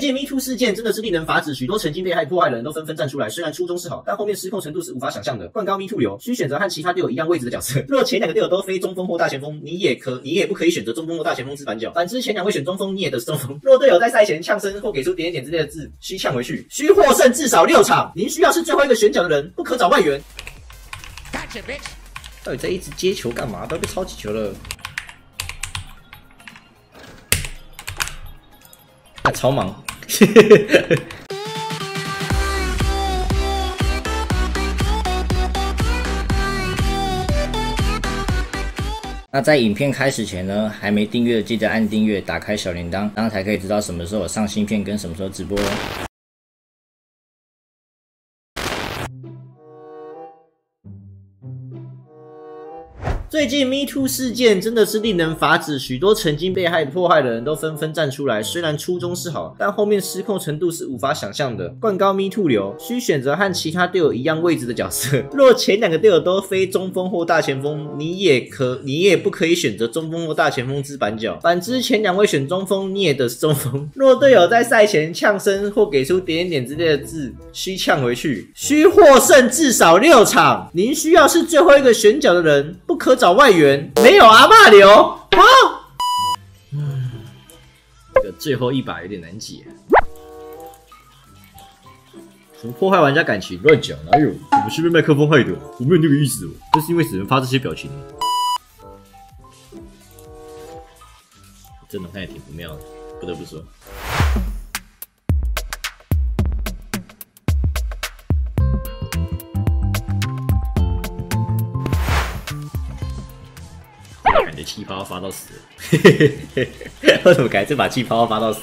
最近 Me Too 事件真的是令人发指，许多曾经被害迫害的人都纷纷站出来。虽然初衷是好，但后面失控程度是无法想象的。灌高 Me Too 流，需选择和其他队友一样位置的角色。若前两个队友都非中锋或大前锋，你也可你也不可以选择中锋或大前锋之反角。反之，前两位选中锋，你也得是中锋。若队友在赛前呛声或给出点点点之类的字，需呛回去。需获胜至少六场。您需要是最后一个选角的人，不可找外援。到底在一直接球干嘛？都被超级球了。啊，超忙。那在影片开始前呢，还没订阅记得按订阅，打开小铃铛，然后才可以知道什么时候上新片跟什么时候直播哦。最近 Me Too 事件真的是令人发指，许多曾经被害迫害的人都纷纷站出来。虽然初衷是好，但后面失控程度是无法想象的。灌高 Me Too 流，需选择和其他队友一样位置的角色。若前两个队友都非中锋或大前锋，你也可你也不可以选择中锋或大前锋之板脚。反之，前两位选中锋，你也得是中锋。若队友在赛前呛声或给出点点之类的字，需呛回去。需获胜至少六场。您需要是最后一个选角的人，不可。找外援没有阿爸流啊！这最后一把有点难解。什么破坏玩家感情？乱讲！哪有？我们是被麦克风害的，我没有那个意思哦。这是因为只能发这些表情。真的看也挺不妙的，不得不说。气泡发到死，为什么改这把气泡发到死？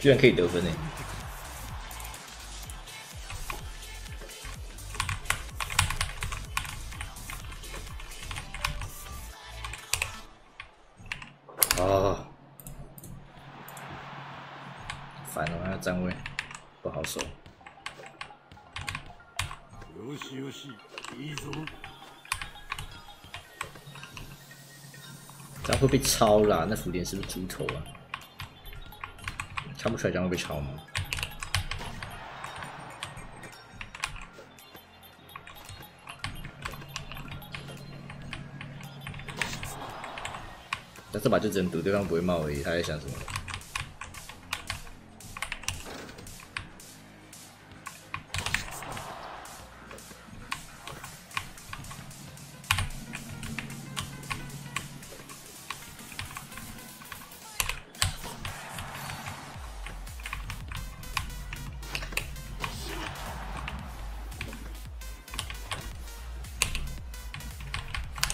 居然可以得分呢！啊，烦了，还要站位，不好守。游戏游戏，一走。这样会被抄啦！那福田是不是猪头啊？看不出来这样会被抄吗？那这把就只能赌对方不会冒而已，他在想什么？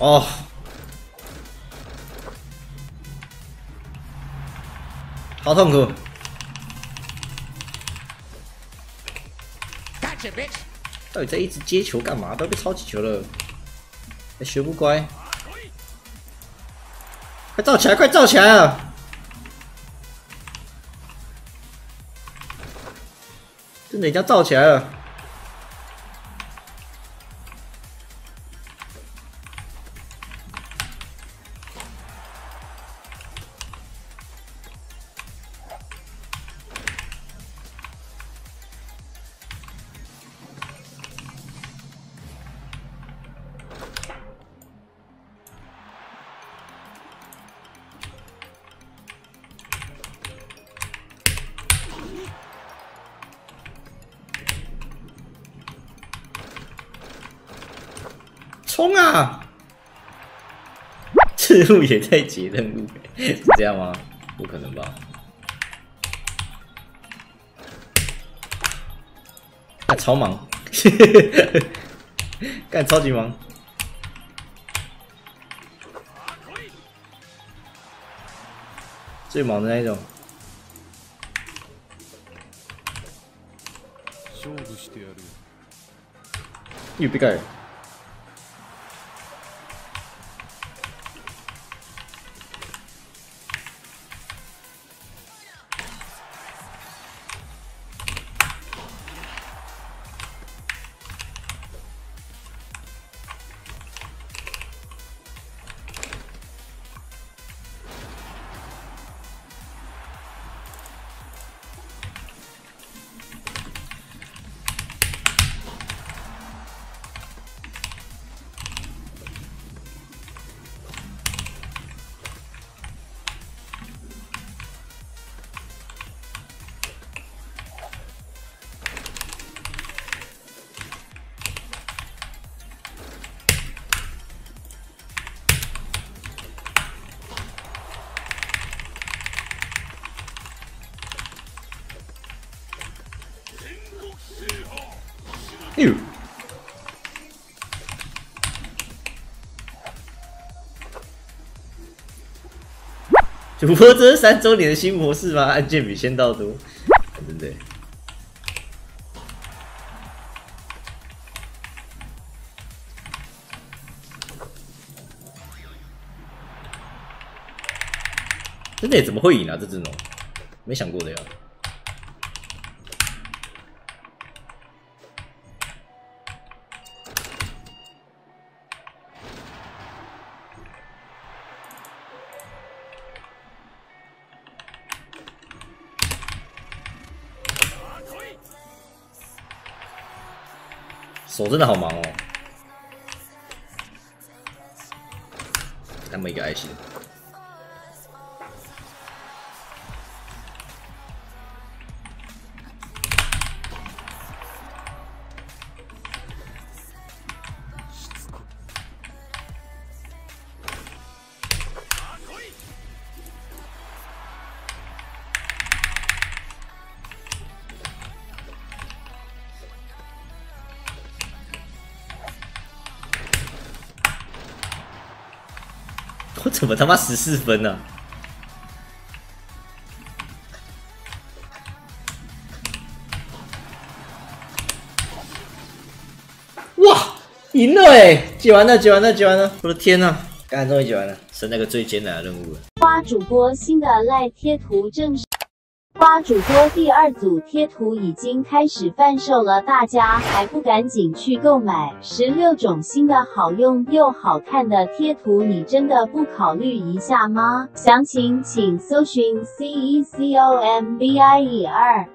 哦，好痛苦！到底在一直接球干嘛？都被超级球了，还学不乖，快造起来！快造起来啊！真的要造起来了！冲啊！赤鹿也在解任务，是这样吗？不可能吧？啊，超忙！干超级忙，最忙的那一种。预备盖。哟，主播这是三周年的新模式吗？按键比先到多，对不对？真的怎么会赢啊？这阵容，没想过的呀。手真的好忙哦，给他们一个爱心。怎么他妈十四分呢？哇，赢了哎！解完了，解完了，解完了！我的天呐，刚才终于解完了，是那个最艰难的任务了。花主播新的赖贴图正式。花主播第二组贴图已经开始贩售了，大家还不赶紧去购买？十六种新的好用又好看的贴图，你真的不考虑一下吗？详情请搜寻 C E C O M B I E 二。